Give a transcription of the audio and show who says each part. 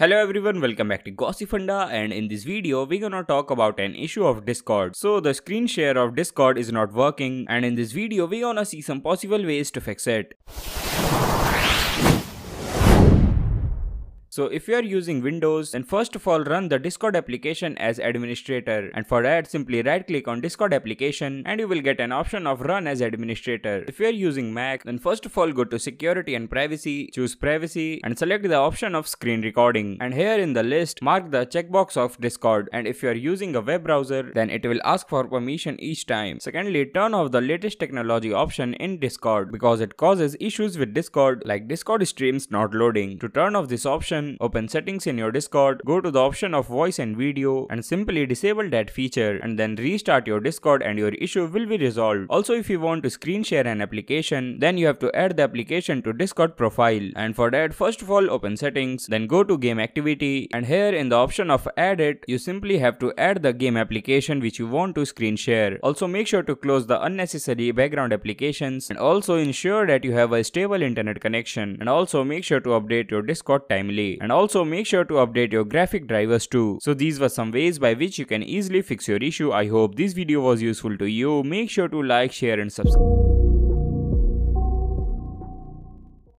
Speaker 1: Hello everyone, welcome back to Gossipfunda and in this video we're gonna talk about an issue of Discord. So the screen share of Discord is not working and in this video we're gonna see some possible ways to fix it. So if you are using Windows, then first of all run the Discord application as administrator and for that simply right click on Discord application and you will get an option of run as administrator. If you are using Mac, then first of all go to security and privacy, choose privacy and select the option of screen recording and here in the list mark the checkbox of Discord and if you are using a web browser then it will ask for permission each time. Secondly turn off the latest technology option in Discord because it causes issues with Discord like Discord streams not loading. To turn off this option open settings in your Discord, go to the option of voice and video and simply disable that feature and then restart your Discord and your issue will be resolved. Also if you want to screen share an application, then you have to add the application to Discord profile and for that first of all open settings, then go to game activity and here in the option of add it, you simply have to add the game application which you want to screen share. Also make sure to close the unnecessary background applications and also ensure that you have a stable internet connection and also make sure to update your Discord timely and also make sure to update your graphic drivers too. So these were some ways by which you can easily fix your issue. I hope this video was useful to you. Make sure to like, share and subscribe.